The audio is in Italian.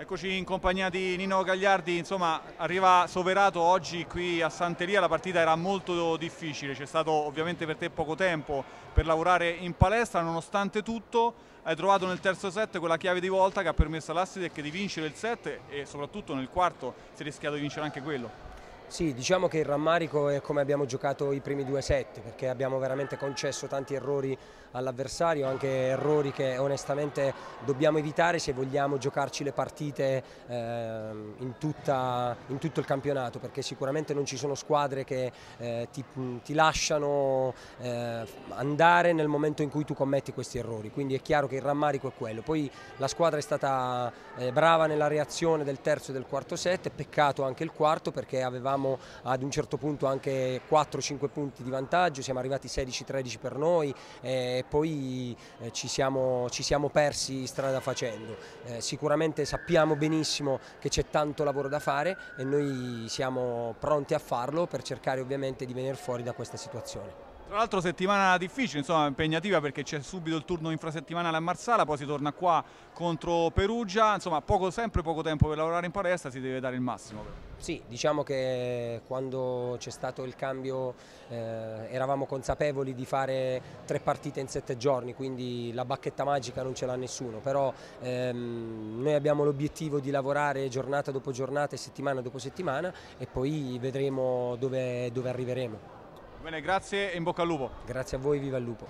Eccoci in compagnia di Nino Gagliardi, insomma arriva Soverato oggi qui a Santeria, la partita era molto difficile, c'è stato ovviamente per te poco tempo per lavorare in palestra, nonostante tutto hai trovato nel terzo set quella chiave di volta che ha permesso all'Astridec di vincere il set e soprattutto nel quarto si è rischiato di vincere anche quello. Sì, diciamo che il rammarico è come abbiamo giocato i primi due set, perché abbiamo veramente concesso tanti errori all'avversario, anche errori che onestamente dobbiamo evitare se vogliamo giocarci le partite eh, in, tutta, in, tutto il campionato, perché sicuramente non ci sono squadre che eh, ti, ti, lasciano eh, andare nel momento in cui tu commetti questi errori, quindi è chiaro che il rammarico è quello. Poi la squadra è stata eh, brava nella reazione del terzo e del quarto set, peccato anche il quarto perché avevamo avevamo ad un certo punto anche 4-5 punti di vantaggio, siamo arrivati 16-13 per noi e poi eh, ci, siamo, ci, siamo, persi strada facendo. Eh, sicuramente sappiamo benissimo che c'è tanto lavoro da fare e noi siamo pronti a farlo per cercare ovviamente di venire fuori da questa situazione. Tra l'altro settimana difficile, insomma impegnativa perché c'è subito il turno infrasettimanale a Marsala, poi si torna qua contro Perugia, insomma poco, sempre poco tempo per lavorare in palestra, si deve dare il massimo. Sì, diciamo che quando c'è stato il cambio eh, eravamo consapevoli di fare tre partite in sette giorni, quindi la bacchetta magica non ce l'ha nessuno, però ehm, noi abbiamo l'obiettivo di lavorare giornata dopo giornata e settimana dopo settimana e poi vedremo dove, dove arriveremo. Bene, grazie e in bocca al lupo. Grazie a voi, viva il lupo.